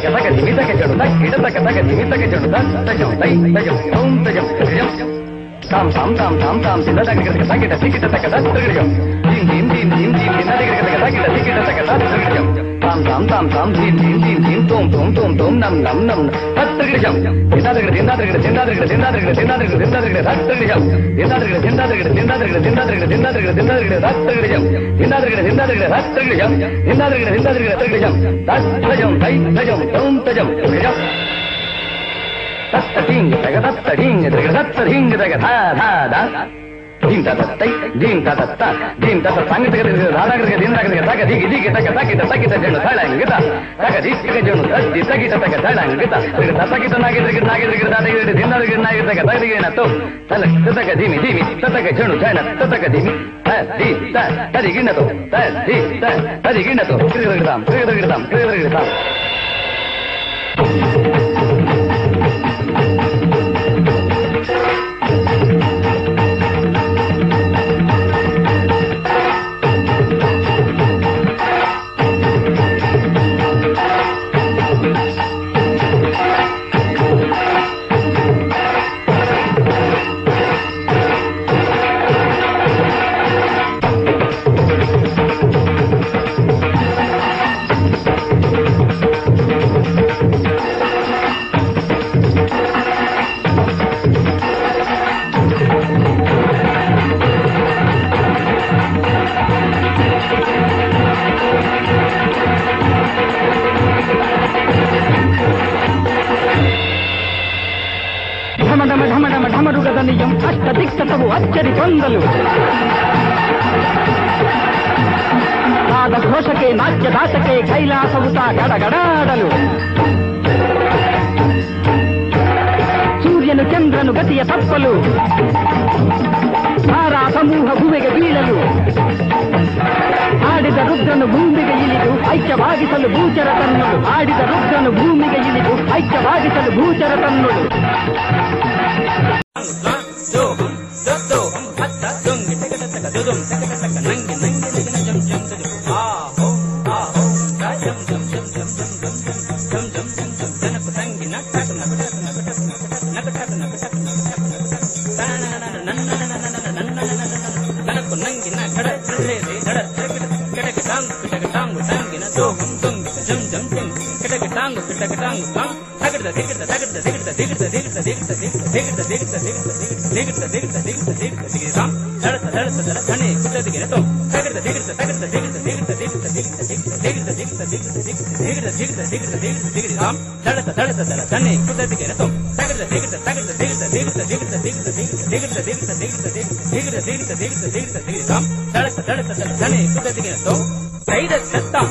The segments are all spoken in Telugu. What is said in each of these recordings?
తగ తగ దిమి తగ జడు తక్కిట తగ తగ దిమి తగ జడు తజం తై తజం ఓం తజం తజం తాం తాం తాం తాం తాం సిద్ధ తగ తగ తగిట తికిట తగ తగ తగ తగ తగజం దీం దీం దీం దీం తోం తోం తోం తోం నం నం నం తగ తగ தாம் தாம் தாம் தாம் தீம் தீம் தீம் தீம் தோம் தோம் தோம் தோம் நம் நம் நம் தத்திருக்கிடம் செந்தாதிருக்கிட செந்தாதிருக்கிட செந்தாதிருக்கிட செந்தாதிருக்கிட செந்தாதிருக்கிட செந்தாதிருக்கிட தத்திருக்கிடம் செந்தாதிருக்கிட செந்தாதிருக்கிட செந்தாதிருக்கிட செந்தாதிருக்கிட செந்தாதிருக்கிட செந்தாதிருக்கிட தத்திருக்கிடம் செந்தாதிருக்கிட செந்தாதிருக்கிட தத்திருக்கிடம் செந்தாதிருக்கிட செந்தாதிருக்கிட தத்திருக்கிடம் தத்தஜம் தை தஜம் தௌம் தஜம் தஜம் தத்த டீங்க தக தத்த டீங்க தக தத்த டீங்க தக தீம் தாத்தா தை தீம் தாத்தா தா தீம் தாத்தா சங்கத்துக்கு இருக்குது ராடாக்கு தீண்டாக்கு தக்க தீக்கு தீக்கு தக்க தக்கிட்ட தக்கிட்ட ஜெண்டு தடங்கிட்ட தக்க தீக்க ஜெண்டு தத்தி தக்கிட்ட தக்க தடங்கிட்ட இருக்கு தத்தக்கிட்ட நாகிட்டு இருக்கு நாகிட்டு இருக்கு தாடகிட்டு தீண்டாக்கு நாகிட்டு தக்க தக்கிட்டு நத்தோ தல தத்தக்க தீமி தீமி தத்தக்க ஜெண்டு ஜென தத்தக்க தீமி ததி த ததி கிண்ணதோ ததி த ததி கிண்ணதோ கிருகிருகிருதாம் கிருகிருகிருதாம் கிருகிருகிருதாம் Thank you. ఘమరుగదనియం అష్ట దిక్సతవు అచ్చరి పొందలు పాద ఘోషకే నాట్య దాసకే కైలాసవుతా గడగడాడలు. సూర్యను చంద్రను గతియ తప్పలు. తారా సమూಹ ಭುವೆಗೆ ಬೀಳಲು ಆಡಿದ ರುದ್ರನು ಭೂಮಿಗೆ ಇಳಿದು ಐಕ್ಯವಾಗಿಸಲು ಭೂಚರ ತನ್ನಳು ಆಡಿದ ರುದ್ರನು ಭೂಮಿಗೆ ಇಳಿದು ಐಕ್ಯವಾಗಿಸಲು ಭೂಚರ ತನ್ನಳು todo, saca, saca, செய்த சத்தம்.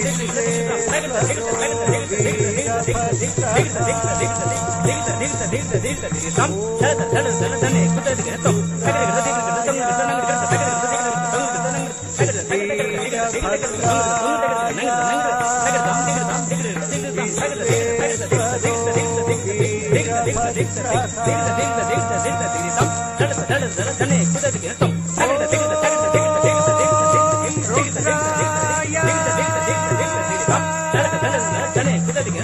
ధీం దిన్న జగనజం నగ జగన నగ సజం జంత జం జంత దిగి దివిద గరి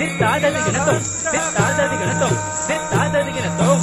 சித்தாதது இனத்தோம் சித்தாதது இனத்தோம் சித்தாதது இனத்தோம்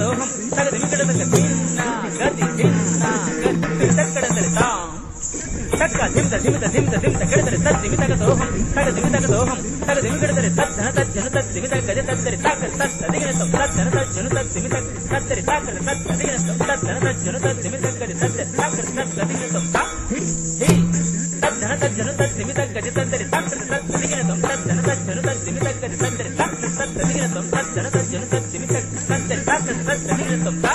தோகம் தகதிமிக்கடத்த தீன்னா கதி தின்னா கதி தக்கடத்த தாம் ತಕ್ಕ ಧಿಮಿತ ಧಿಮಿತ ಧಿಮಿತ ಧಿಮಿತ ಕೆಡದರೆ ತತ್ ಧಿಮಿತಕ ದೋಹಂ ತಗ ಧಿಮಿತಕ ದೋಹಂ ತಗ ಧಿಮಿ ಕೆಡದರೆ ತತ್ ಧನ ತತ್ ಜನು ತತ್ ಧಿಮಿತ ಗಜ ತತ್ತರಿ ತಾಕರ ತತ್ ಅಧಿಗಣಿತಂ ತತ್ ಧನ ತತ್ ಜನು ತತ್ ಧಿಮಿತ ತತ್ತರಿ ತಾಕರ ತತ್ ಅಧಿಗಣಿತಂ ತತ್ ಧನ ತತ್ ಜನು ತತ್ ಧಿಮಿತ ಗಜ ತತ್ತರಿ ತಾಕರ ತತ್ ಅಧಿಗಣಿತಂ ತಾ ಹಿ ತತ್ ಧನ ತತ್ ಜನು ತತ್ ಧಿಮಿತ ಗಜ ತತ್ತರಿ ತಾಕರ ತತ್ ಅಧಿಗಣಿತಂ ತತ್ ಧನ ತತ್ ಜನು ತತ್ ಧಿಮಿತ ಗಜ ತತ್ತರಿ ತಾಕರ ತತ್ ಅಧಿಗಣಿತಂ ತತ್ ಧನ ತತ್ ಜನು ತತ್ ಧಿಮಿತ ತತ್ತರಿ ತಾಕರ ತತ್ ಅಧಿಗಣಿತಂ ತಾ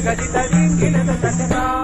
gallita linda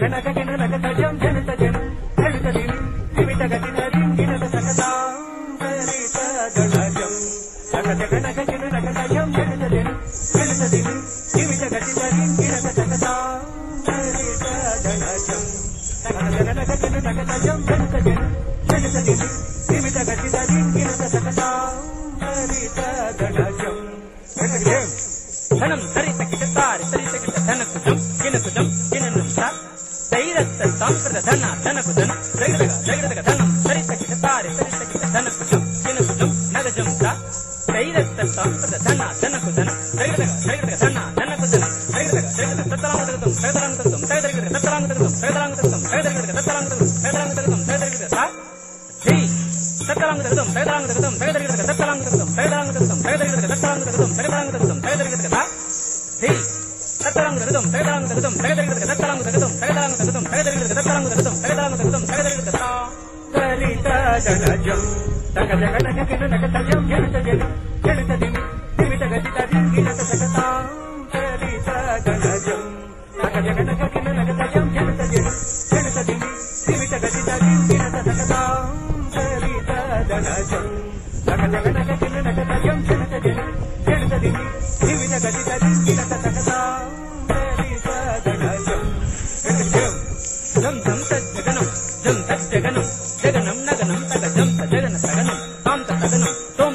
గణగణ సతలాంగతం సతలాంగతం జగదగ సతలాంగతం సతలాంగతం జగదగ సతలాంగతం సతలాంగతం జగదగ స ధీ సతలాంగతం సతలాంగతం జగదగ సతలాంగతం సతలాంగతం జగదగ సతలాంగతం సతలాంగతం జగదగ స సరిత జగజం తగ జగ నగ గిన నగ తజం జనత జన జనత దిమి దిమిత గతి తది గినత సకతా సరిత జగజం తగ జగ నగ గిన నగ తజం జగన నగనం తగ జం తజగన సగనం తాం తగనం తోం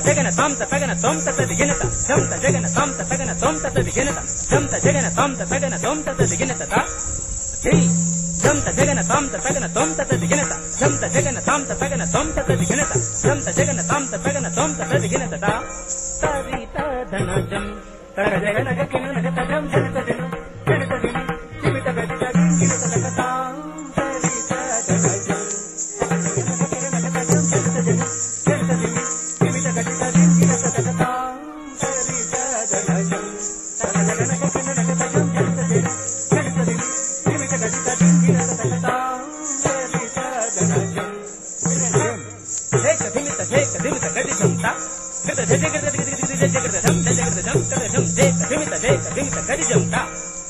జగన తాంత తగన తోంత తదిగినత జంత జగన తాంత తగన తోంత తదిగినత జంత జగన తాంత తగన తోంత తదిగినత తా జంత జగన తాంత తగన తోంత తదిగినత జంత జగన తాంత తగన తోంత తదిగినత జంత జగన తాంత తగన తోంత తదిగినత తా తరిత ధనజం. తర జగన గకిన నగ తజం Janata Cái 大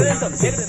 ustedes son seres